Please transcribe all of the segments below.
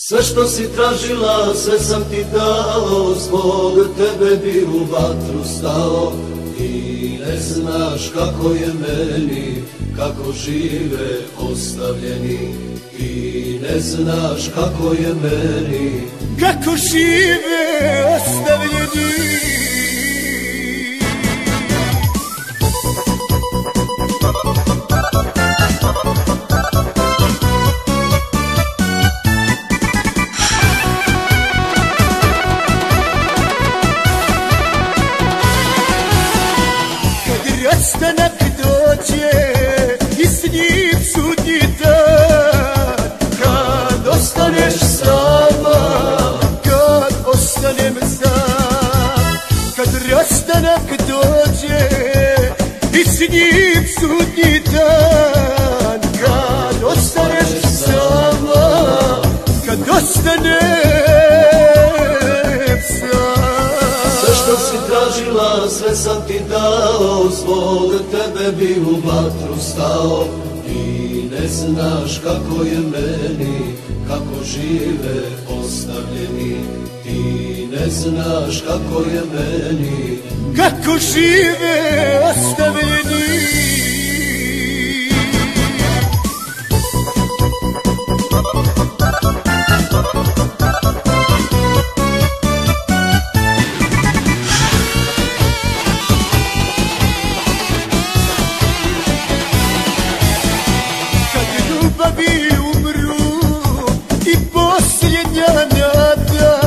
Sve što si tražila, sve sam ti dao, zbog tebe bi u vatru stao. I ne znaš kako je meni, kako žive ostavljeni. I ne znaš kako je meni, kako žive ostavljeni. Dođe i s njim sudnji dan Kad ostaneš sama, kad ostanem sam Kad rastanak dođe i s njim sudnji dan sve sam ti dao, zbog tebe bi u vatru stao. I ne znaš kako je meni, kako žive ostavljeni. Ti ne znaš kako je meni, kako žive ostavljeni. Ljubavi umru i posljednja nada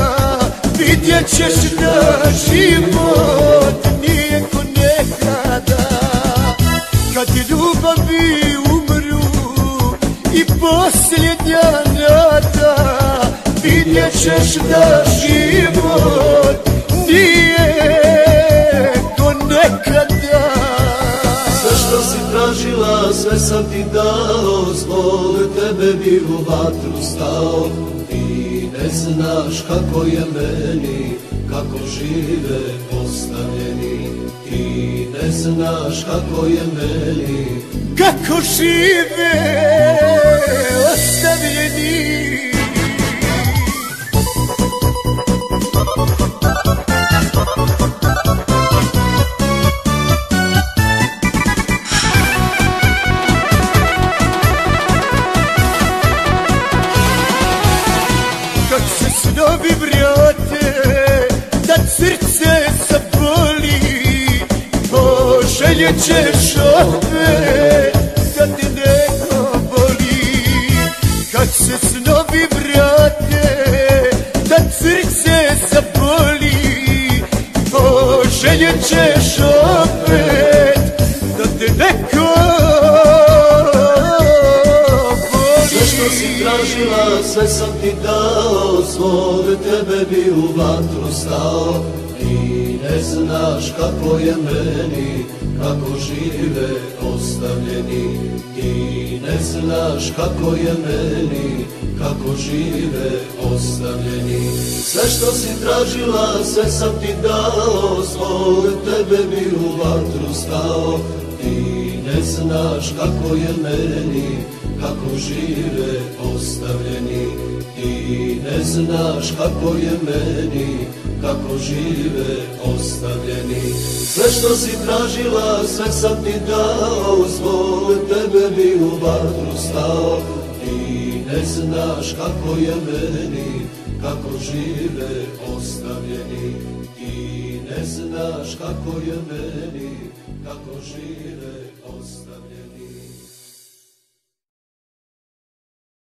Vidjet ćeš da život nije ko nekada. Kad ljubavi umru i posljednja nada Vidjet ćeš da život nije ko nekada. Tražila, sve sam ti dao, bi u vatru stao. Ti ne znaš kako je meni, kako žive ostavljeni. Ti ne znaš kako je meni, kako žive ostavljeni. Snovi vrate Da srce zaboli. Poželjećeš opet Da te neko boli. Kad se snovi vrate Da srce zaboli. Poželjećeš opet zbog tebe bi u vatru stao. Ti ne znaš kako je meni, kako žive ostavljeni. Ti ne znaš kako je meni, kako žive ostavljeni. Sve što si tražila, sve sam ti dao, zbog tebe bi u vatru stao. Ti ne znaš kako je meni, kako žive ostavljeni Ti ne znaš kako je meni, kako žive ostavljeni. Sve što si tražila, sve sam ti dao, zbog tebe bi u vatru stao. Ti ne znaš kako je meni, kako žive ostavljeni. Ti ne znaš kako je meni, kako žive ostavljeni